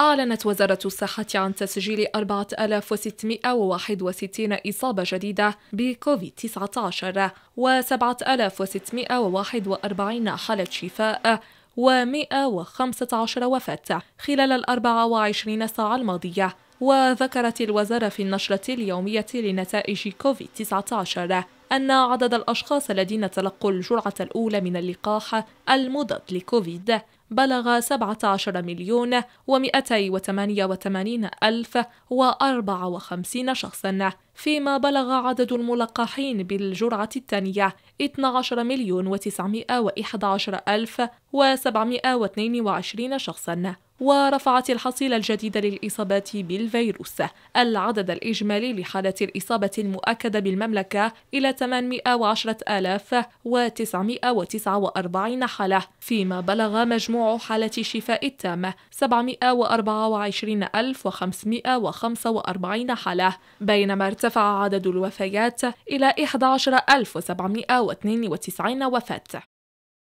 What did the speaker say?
أعلنت وزارة الصحة عن تسجيل 4661 إصابة جديدة بكوفيد-19 و 7641 حالة شفاء و115 وفاة خلال ال 24 ساعة الماضية. وذكرت الوزارة في النشرة اليومية لنتائج كوفيد-19 أن عدد الأشخاص الذين تلقوا الجرعة الأولى من اللقاح المضاد لكوفيد بلغ 17 مليون و288 ألف و54 شخصا فيما بلغ عدد الملقحين بالجرعة الثانية 12 مليون و911 ألف و722 شخصا. ورفعت الحصيلة الجديدة للإصابات بالفيروس. العدد الإجمالي لحالات الإصابة المؤكدة بالمملكة إلى 810949 حالة. فيما بلغ مجموع حالات الشفاء التام 724545 حالة بينما ارتفع عدد الوفيات إلى 11792 وفاة.